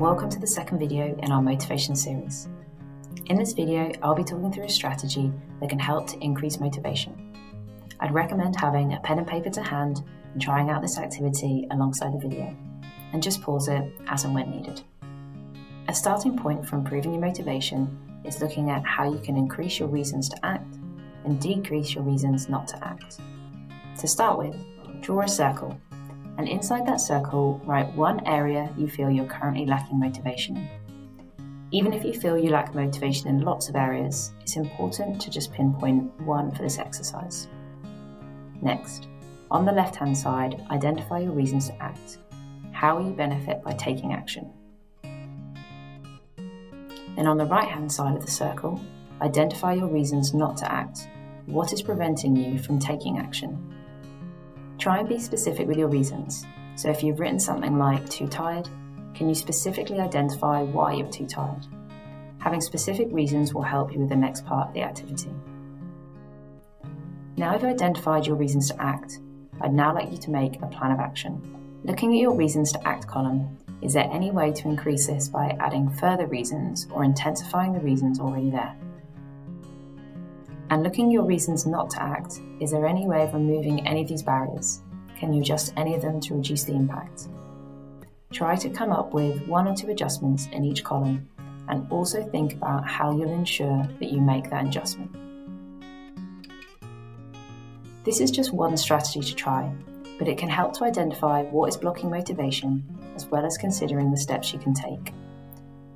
welcome to the second video in our motivation series. In this video, I'll be talking through a strategy that can help to increase motivation. I'd recommend having a pen and paper to hand and trying out this activity alongside the video, and just pause it as and when needed. A starting point for improving your motivation is looking at how you can increase your reasons to act and decrease your reasons not to act. To start with, draw a circle and inside that circle, write one area you feel you're currently lacking motivation in. Even if you feel you lack motivation in lots of areas, it's important to just pinpoint one for this exercise. Next, on the left hand side, identify your reasons to act. How will you benefit by taking action? Then on the right hand side of the circle, identify your reasons not to act. What is preventing you from taking action? Try and be specific with your reasons. So if you've written something like too tired, can you specifically identify why you're too tired? Having specific reasons will help you with the next part of the activity. Now you've identified your reasons to act, I'd now like you to make a plan of action. Looking at your reasons to act column, is there any way to increase this by adding further reasons or intensifying the reasons already there? And looking your reasons not to act, is there any way of removing any of these barriers? Can you adjust any of them to reduce the impact? Try to come up with one or two adjustments in each column and also think about how you'll ensure that you make that adjustment. This is just one strategy to try, but it can help to identify what is blocking motivation as well as considering the steps you can take.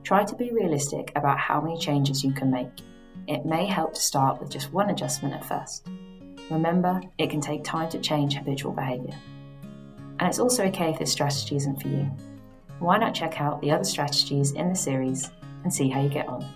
Try to be realistic about how many changes you can make it may help to start with just one adjustment at first. Remember, it can take time to change habitual behaviour. And it's also okay if this strategy isn't for you. Why not check out the other strategies in the series and see how you get on?